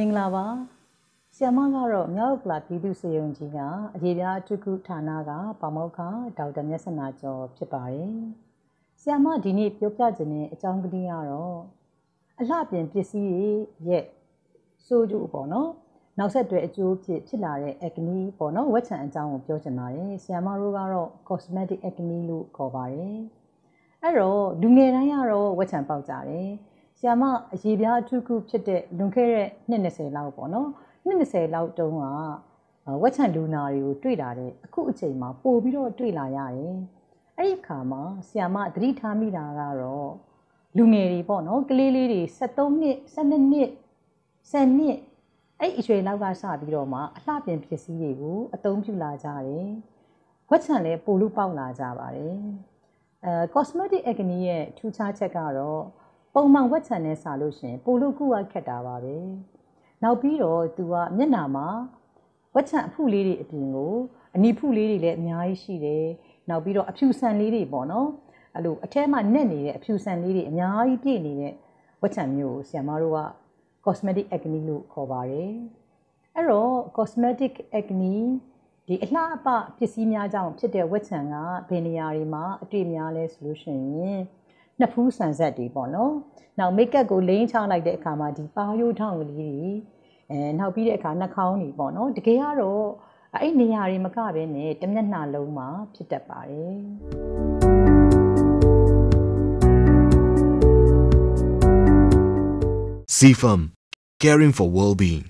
မင်္ဂလာပါဆီယမကတော့မြောက်ကလာပြည်သူစေယုံကြီးကအရေးပြားအထုခုဌာနကပါမောက္ခဒေါက်တာမြတ်စနာကျော်ဖြစ်ပါတယ်ဆီယမဒီနေ့ပြောပြခြင်းတဲ့အကြောင်းကလေးကတော့အလှပြင်ပစ္စည်းတွေရဲ့စိုးကျိုးပေါ့နော်နောက်ဆက်တွဲအကျိုးဖြစ်ဖြစ်လာတဲ့ acne ပေါ့နော်ဝက်ချံအကြောင်းကိုပြောချင်ပါတယ်ဆီယမတို့ကတော့ cosmetic acne လို့ခေါ်ပါတယ်အဲ့တော့လူငယ်တိုင်းကတော့ဝက်ချံပေါက်ကြတယ် ဆီယမအရေးပြားအထုခုဖြစ်တဲ့လွန်ခဲ့တဲ့နှစ်20လောက်ပေါ့နော်နှစ်20လောက်တုန်းကဝက်ချံလူနာတွေကိုတွေ့လာတဲ့အခုအချိန်မှာပို့ပြီးတော့တွေ့လာရတယ်အဲ့ဒီအခါမှာဆီယမသတိထားမိတာကတော့လူငယ်တွေပေါ့နော်ကလေးလေးတွေ73နှစ်12နှစ်10နှစ်အဲ့အရွယ်လောက်ကစပြီးတော့မှအလှပြင်ပစ္စည်းတွေကိုအသုံးပြုလာကြတယ်ဝက်ချံလည်းပို့လို့ပေါက်လာကြပါတယ်အဲ cosmetic acne ရဲ့ထူးခြားချက်ကတော့ ပုံမှန်ဝက်ချန်နဲ့စာလို့ရှင်ပိုလို့ကုဝခက်တာပါပဲနောက်ပြီးတော့သူကမျက်နာမှာဝက်ချန်အဖုလေးတွေအပြင်ကိုအနီဖုလေးတွေလည်းအများကြီးရှိတယ်နောက်ပြီးတော့အဖြူဆန်လေးတွေပေါ့နော်အဲ့လိုအထဲမှာနက်နေတဲ့အဖြူဆန်လေးတွေအများကြီးပြည့်နေတဲ့ဝက်ချန်မျိုးကိုဆရာမတို့က cosmetic acne လို့ခေါ်ပါတယ်အဲ့တော့ cosmetic acne ဒီအလှအပပစ္စည်းများကြောင့်ဖြစ်တဲ့ဝက်ချန်ကဘယ်နေရာတွေမှာအတွေ့များလဲဆိုလို့ရှိရင် နှစ်ဖူးဆန်ဆက်တွေပေါ့နော်။နောက်မိတ်ကပ်ကိုလိမ့်ချလိုက်တဲ့အခါမှာဒီပါရိုးထောင်ကလေးတွေအဲနောက်ပြီးတဲ့အခါနှာခေါင်းတွေပေါ့နော်။တကယ်ကတော့အဲ့နေရာတွေမကဘဲနဲ့တမျက်နှာလုံးမှာဖြစ်တတ်ပါတယ်။ CFM Caring for Well-being